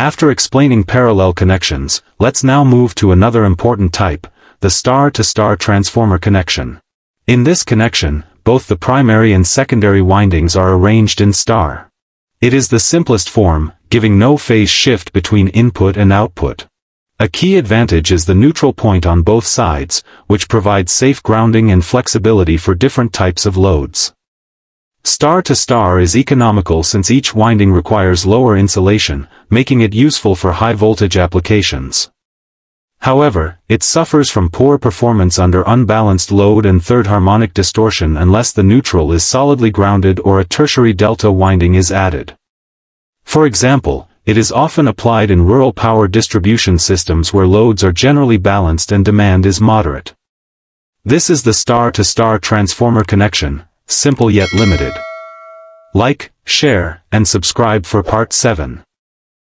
After explaining parallel connections, let's now move to another important type, the star-to-star transformer connection. In this connection, both the primary and secondary windings are arranged in star. It is the simplest form, giving no phase shift between input and output. A key advantage is the neutral point on both sides, which provides safe grounding and flexibility for different types of loads. Star to star is economical since each winding requires lower insulation, making it useful for high voltage applications. However, it suffers from poor performance under unbalanced load and third harmonic distortion unless the neutral is solidly grounded or a tertiary delta winding is added. For example, it is often applied in rural power distribution systems where loads are generally balanced and demand is moderate. This is the star-to-star -star transformer connection, simple yet limited. Like, share, and subscribe for part 7.